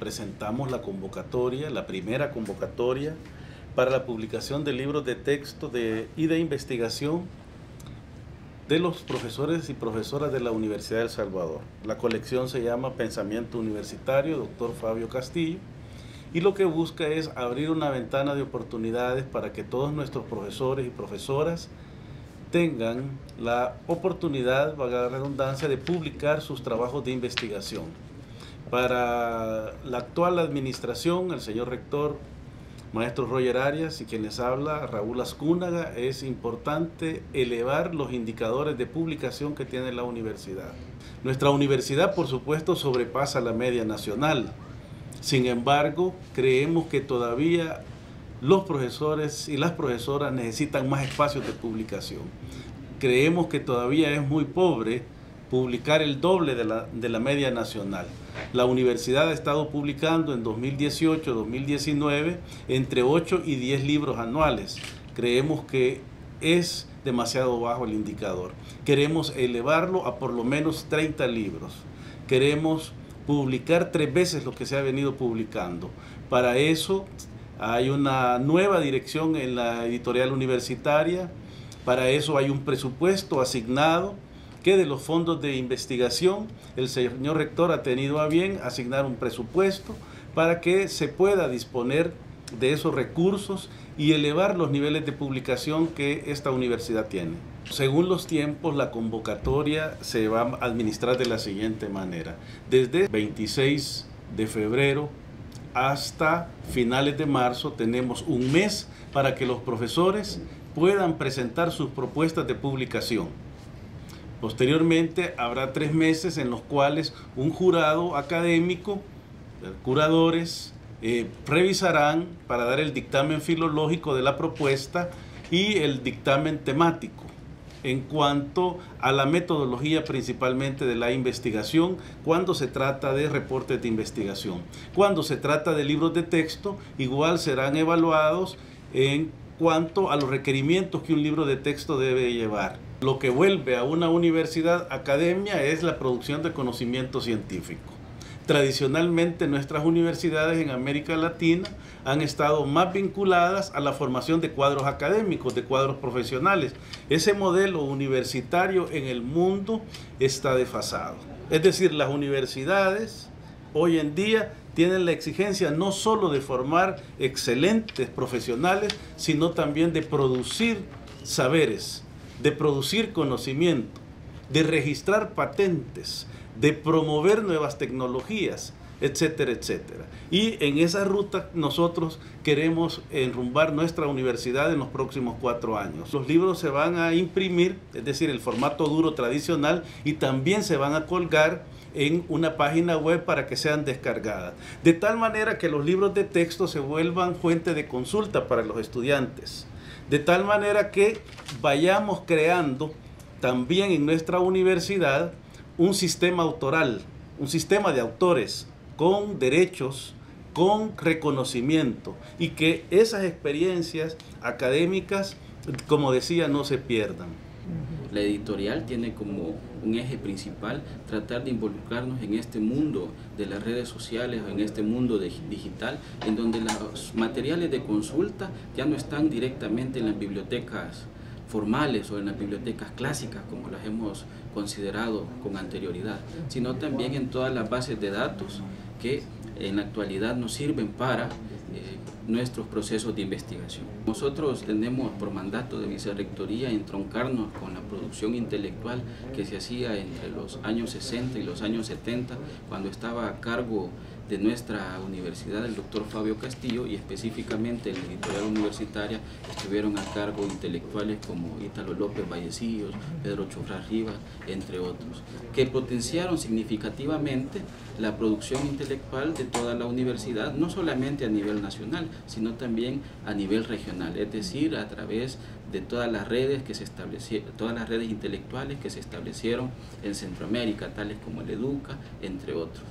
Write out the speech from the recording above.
presentamos la convocatoria, la primera convocatoria para la publicación de libros de texto y de investigación de los profesores y profesoras de la Universidad de El Salvador. La colección se llama Pensamiento Universitario, doctor Fabio Castillo, y lo que busca es abrir una ventana de oportunidades para que todos nuestros profesores y profesoras tengan la oportunidad, valga la redundancia, de publicar sus trabajos de investigación. Para la actual administración, el señor rector, maestro Roger Arias y quien les habla, Raúl Ascúnaga, es importante elevar los indicadores de publicación que tiene la universidad. Nuestra universidad, por supuesto, sobrepasa la media nacional. Sin embargo, creemos que todavía los profesores y las profesoras necesitan más espacios de publicación. Creemos que todavía es muy pobre publicar el doble de la, de la media nacional. La universidad ha estado publicando en 2018-2019 entre 8 y 10 libros anuales. Creemos que es demasiado bajo el indicador. Queremos elevarlo a por lo menos 30 libros. Queremos publicar tres veces lo que se ha venido publicando. Para eso hay una nueva dirección en la editorial universitaria. Para eso hay un presupuesto asignado que de los fondos de investigación el señor rector ha tenido a bien asignar un presupuesto para que se pueda disponer de esos recursos y elevar los niveles de publicación que esta universidad tiene. Según los tiempos, la convocatoria se va a administrar de la siguiente manera. Desde 26 de febrero hasta finales de marzo tenemos un mes para que los profesores puedan presentar sus propuestas de publicación. Posteriormente habrá tres meses en los cuales un jurado académico, curadores, eh, revisarán para dar el dictamen filológico de la propuesta y el dictamen temático en cuanto a la metodología principalmente de la investigación cuando se trata de reportes de investigación. Cuando se trata de libros de texto, igual serán evaluados en cuanto a los requerimientos que un libro de texto debe llevar. Lo que vuelve a una universidad academia es la producción de conocimiento científico. Tradicionalmente nuestras universidades en América Latina han estado más vinculadas a la formación de cuadros académicos, de cuadros profesionales. Ese modelo universitario en el mundo está desfasado. Es decir, las universidades hoy en día tienen la exigencia no solo de formar excelentes profesionales, sino también de producir saberes, de producir conocimiento, de registrar patentes, de promover nuevas tecnologías, etcétera, etcétera. Y en esa ruta nosotros queremos enrumbar nuestra universidad en los próximos cuatro años. Los libros se van a imprimir, es decir, el formato duro tradicional, y también se van a colgar en una página web para que sean descargadas. De tal manera que los libros de texto se vuelvan fuente de consulta para los estudiantes. De tal manera que vayamos creando también en nuestra universidad un sistema autoral, un sistema de autores con derechos, con reconocimiento y que esas experiencias académicas, como decía, no se pierdan. La editorial tiene como un eje principal tratar de involucrarnos en este mundo de las redes sociales, en este mundo digital, en donde los materiales de consulta ya no están directamente en las bibliotecas formales o en las bibliotecas clásicas como las hemos considerado con anterioridad, sino también en todas las bases de datos que en la actualidad nos sirven para eh, nuestros procesos de investigación. Nosotros tenemos por mandato de vicerrectoría entroncarnos con la producción intelectual que se hacía entre los años 60 y los años 70, cuando estaba a cargo de nuestra universidad el doctor Fabio Castillo y específicamente en la editorial universitaria estuvieron a cargo intelectuales como Ítalo López Vallecillos, Pedro Chofra Rivas, entre otros, que potenciaron significativamente la producción intelectual de toda la universidad, no solamente a nivel nacional, sino también a nivel regional, es decir, a través de todas las redes que se establecieron, todas las redes intelectuales que se establecieron en Centroamérica, tales como el Educa, entre otros.